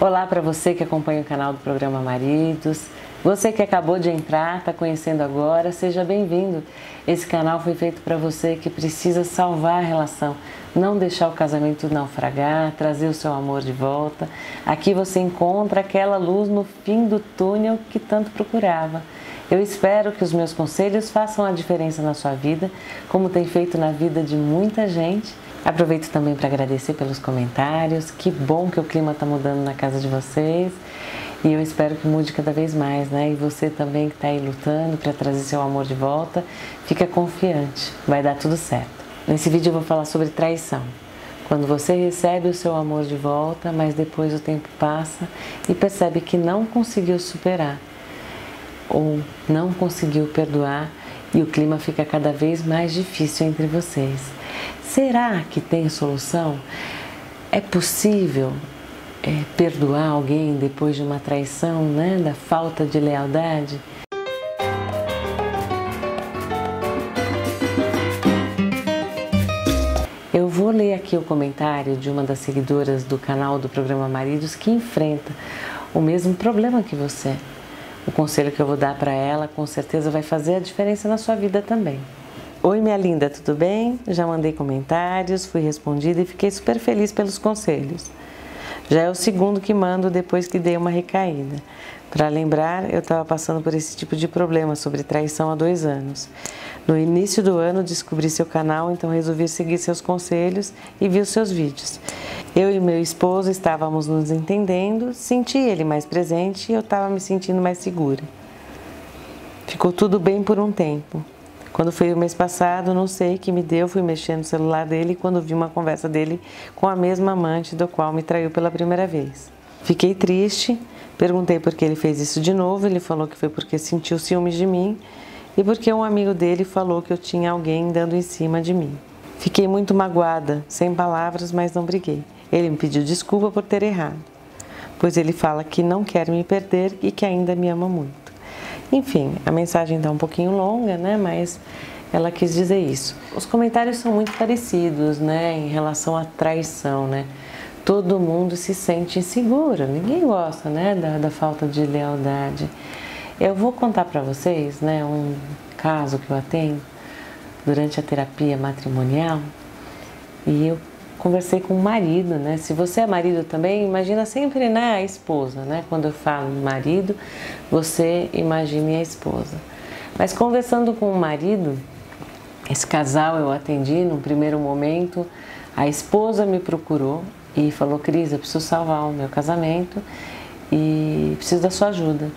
Olá para você que acompanha o canal do programa Maridos. Você que acabou de entrar, está conhecendo agora, seja bem-vindo. Esse canal foi feito para você que precisa salvar a relação, não deixar o casamento naufragar, trazer o seu amor de volta. Aqui você encontra aquela luz no fim do túnel que tanto procurava. Eu espero que os meus conselhos façam a diferença na sua vida, como tem feito na vida de muita gente. Aproveito também para agradecer pelos comentários. Que bom que o clima está mudando na casa de vocês. E eu espero que mude cada vez mais, né? E você também que está aí lutando para trazer seu amor de volta, fica confiante, vai dar tudo certo. Nesse vídeo eu vou falar sobre traição. Quando você recebe o seu amor de volta, mas depois o tempo passa e percebe que não conseguiu superar ou não conseguiu perdoar e o clima fica cada vez mais difícil entre vocês. Será que tem solução? É possível é, perdoar alguém depois de uma traição, né, da falta de lealdade? Eu vou ler aqui o comentário de uma das seguidoras do canal do programa Maridos que enfrenta o mesmo problema que você. O conselho que eu vou dar para ela com certeza vai fazer a diferença na sua vida também. Oi, minha linda, tudo bem? Já mandei comentários, fui respondida e fiquei super feliz pelos conselhos. Já é o segundo que mando depois que dei uma recaída. Para lembrar, eu estava passando por esse tipo de problema sobre traição há dois anos. No início do ano descobri seu canal, então resolvi seguir seus conselhos e vi os seus vídeos. Eu e meu esposo estávamos nos entendendo, senti ele mais presente e eu estava me sentindo mais segura. Ficou tudo bem por um tempo. Quando foi o mês passado, não sei que me deu, fui mexendo no celular dele quando vi uma conversa dele com a mesma amante do qual me traiu pela primeira vez. Fiquei triste, perguntei por que ele fez isso de novo, ele falou que foi porque sentiu ciúmes de mim e porque um amigo dele falou que eu tinha alguém dando em cima de mim. Fiquei muito magoada, sem palavras, mas não briguei. Ele me pediu desculpa por ter errado, pois ele fala que não quer me perder e que ainda me ama muito. Enfim, a mensagem está um pouquinho longa, né? Mas ela quis dizer isso. Os comentários são muito parecidos, né? Em relação à traição, né? Todo mundo se sente inseguro, ninguém gosta, né? Da, da falta de lealdade. Eu vou contar para vocês, né? Um caso que eu atendo durante a terapia matrimonial e eu conversei com o marido, né? Se você é marido também, imagina sempre né, a esposa, né? Quando eu falo marido, você imagine a esposa. Mas conversando com o marido, esse casal eu atendi num primeiro momento, a esposa me procurou e falou: Cris, eu preciso salvar o meu casamento e preciso da sua ajuda.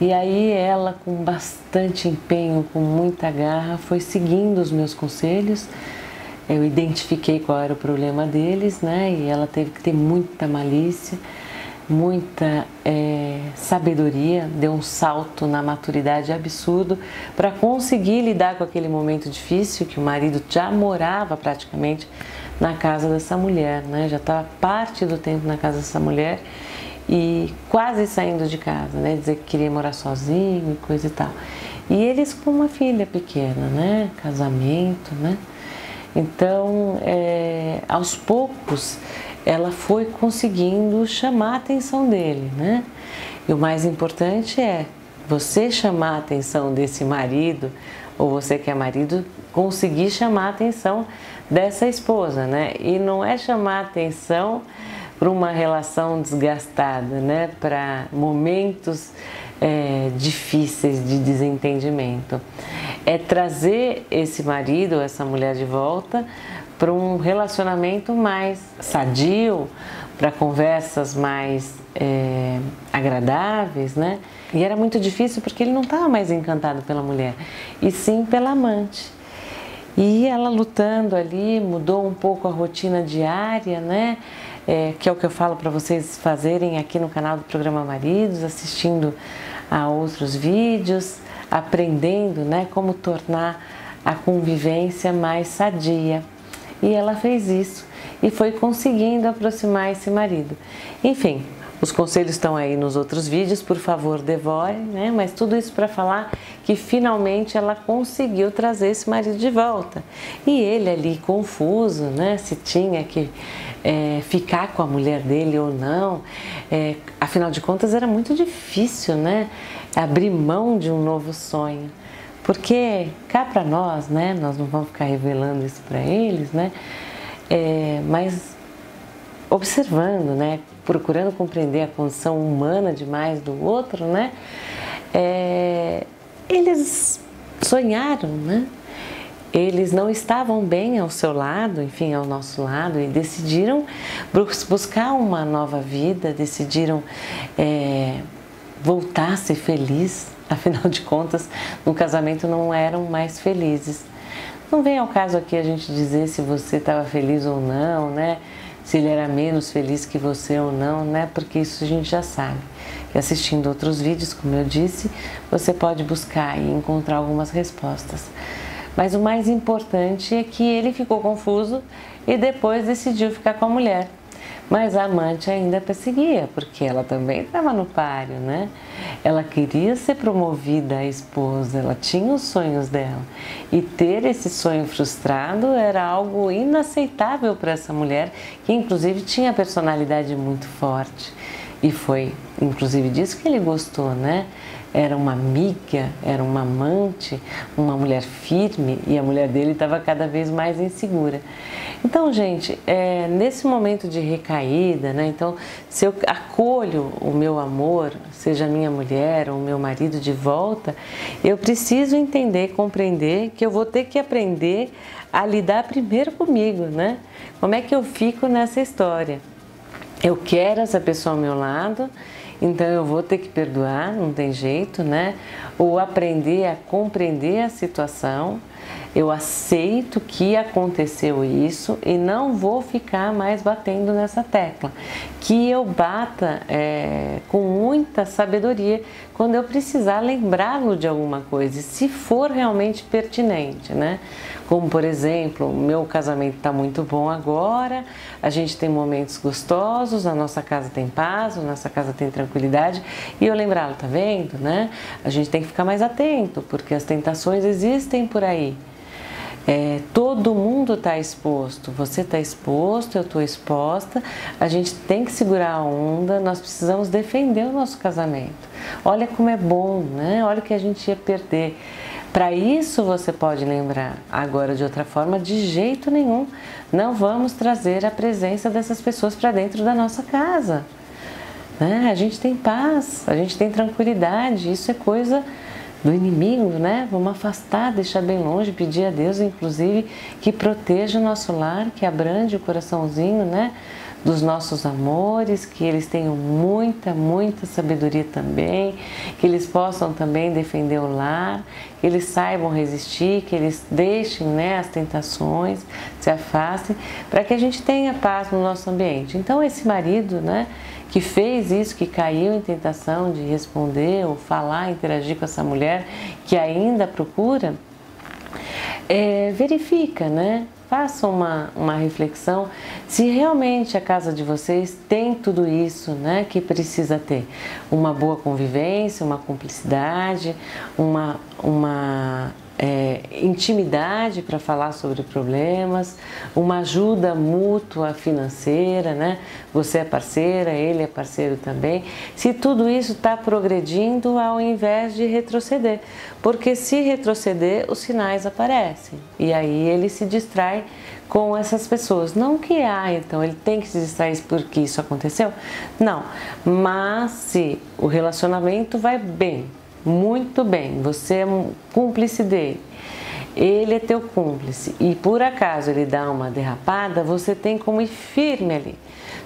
E aí ela, com bastante empenho, com muita garra, foi seguindo os meus conselhos eu identifiquei qual era o problema deles, né? E ela teve que ter muita malícia, muita é, sabedoria, deu um salto na maturidade absurdo para conseguir lidar com aquele momento difícil que o marido já morava praticamente na casa dessa mulher, né? Já estava parte do tempo na casa dessa mulher e quase saindo de casa, né? Dizer que queria morar sozinho e coisa e tal. E eles com uma filha pequena, né? Casamento, né? Então, é, aos poucos, ela foi conseguindo chamar a atenção dele, né? E o mais importante é você chamar a atenção desse marido, ou você que é marido, conseguir chamar a atenção dessa esposa, né? E não é chamar a atenção para uma relação desgastada, né? Para momentos é, difíceis de desentendimento. É trazer esse marido, essa mulher de volta para um relacionamento mais sadio, para conversas mais é, agradáveis, né? E era muito difícil porque ele não estava mais encantado pela mulher, e sim pela amante. E ela lutando ali, mudou um pouco a rotina diária, né? É, que é o que eu falo para vocês fazerem aqui no canal do programa Maridos, assistindo a outros vídeos, aprendendo né, como tornar a convivência mais sadia. E ela fez isso e foi conseguindo aproximar esse marido. Enfim, os conselhos estão aí nos outros vídeos, por favor, devore, né? Mas tudo isso para falar que finalmente ela conseguiu trazer esse marido de volta. E ele ali confuso, né? Se tinha que é, ficar com a mulher dele ou não. É, afinal de contas, era muito difícil, né? Abrir mão de um novo sonho. Porque cá para nós, né? Nós não vamos ficar revelando isso para eles, né? É, mas observando, né? Procurando compreender a condição humana demais do outro, né? É, eles sonharam, né? Eles não estavam bem ao seu lado, enfim, ao nosso lado, e decidiram buscar uma nova vida, decidiram é, voltar a ser feliz. Afinal de contas, no casamento não eram mais felizes. Não vem ao caso aqui a gente dizer se você estava feliz ou não, né? Se ele era menos feliz que você ou não, né? Porque isso a gente já sabe. E assistindo outros vídeos, como eu disse, você pode buscar e encontrar algumas respostas. Mas o mais importante é que ele ficou confuso e depois decidiu ficar com a mulher. Mas a amante ainda perseguia, porque ela também estava no páreo, né? Ela queria ser promovida a esposa, ela tinha os sonhos dela. E ter esse sonho frustrado era algo inaceitável para essa mulher, que inclusive tinha personalidade muito forte. E foi inclusive disso que ele gostou, né? Era uma amiga, era uma amante, uma mulher firme e a mulher dele estava cada vez mais insegura. Então, gente, é, nesse momento de recaída, né? Então, se eu acolho o meu amor, seja minha mulher ou meu marido de volta, eu preciso entender, compreender que eu vou ter que aprender a lidar primeiro comigo, né? Como é que eu fico nessa história? Eu quero essa pessoa ao meu lado então eu vou ter que perdoar, não tem jeito, né? Ou aprender a compreender a situação. Eu aceito que aconteceu isso e não vou ficar mais batendo nessa tecla. Que eu bata é, com muita sabedoria quando eu precisar lembrá-lo de alguma coisa, se for realmente pertinente, né? Como, por exemplo, meu casamento está muito bom agora, a gente tem momentos gostosos, a nossa casa tem paz, a nossa casa tem tranquilidade. E eu lembrá-lo, tá vendo, né? A gente tem que ficar mais atento, porque as tentações existem por aí. É, todo mundo está exposto, você está exposto, eu estou exposta, a gente tem que segurar a onda, nós precisamos defender o nosso casamento. Olha como é bom, né? Olha o que a gente ia perder. Para isso você pode lembrar. Agora, de outra forma, de jeito nenhum, não vamos trazer a presença dessas pessoas para dentro da nossa casa. Né? A gente tem paz, a gente tem tranquilidade, isso é coisa do inimigo, né? Vamos afastar, deixar bem longe, pedir a Deus, inclusive, que proteja o nosso lar, que abrande o coraçãozinho, né? Dos nossos amores, que eles tenham muita, muita sabedoria também, que eles possam também defender o lar, que eles saibam resistir, que eles deixem né, as tentações, se afastem, para que a gente tenha paz no nosso ambiente. Então, esse marido, né? que fez isso, que caiu em tentação de responder ou falar, interagir com essa mulher que ainda procura, é, verifica, né? Faça uma, uma reflexão se realmente a casa de vocês tem tudo isso né, que precisa ter. Uma boa convivência, uma cumplicidade, uma, uma é, intimidade para falar sobre problemas, uma ajuda mútua financeira, né? Você é parceira, ele é parceiro também. Se tudo isso está progredindo ao invés de retroceder, porque se retroceder, os sinais aparecem e aí ele se distrai com essas pessoas. Não que ah, então ele tem que se distrair porque isso aconteceu. Não, mas se o relacionamento vai bem, muito bem, você é um cúmplice dele. Ele é teu cúmplice e por acaso ele dá uma derrapada, você tem como ir firme ali.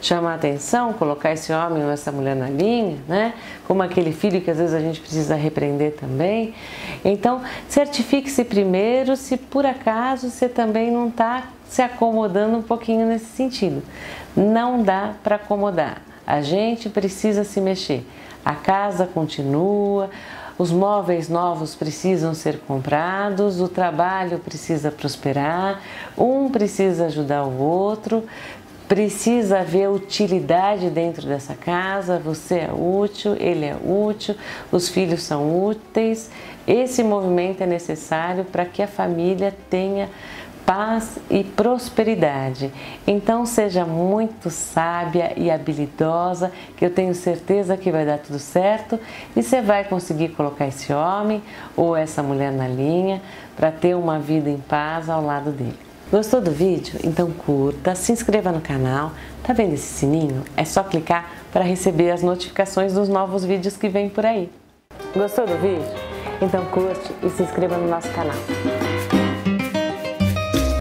Chamar atenção, colocar esse homem ou essa mulher na linha, né? Como aquele filho que às vezes a gente precisa repreender também. Então, certifique-se primeiro se por acaso você também não está se acomodando um pouquinho nesse sentido. Não dá para acomodar. A gente precisa se mexer. A casa continua, os móveis novos precisam ser comprados, o trabalho precisa prosperar, um precisa ajudar o outro, precisa haver utilidade dentro dessa casa, você é útil, ele é útil, os filhos são úteis. Esse movimento é necessário para que a família tenha paz e prosperidade. Então seja muito sábia e habilidosa, que eu tenho certeza que vai dar tudo certo e você vai conseguir colocar esse homem ou essa mulher na linha para ter uma vida em paz ao lado dele. Gostou do vídeo? Então curta, se inscreva no canal. Tá vendo esse sininho? É só clicar para receber as notificações dos novos vídeos que vem por aí. Gostou do vídeo? Então curte e se inscreva no nosso canal.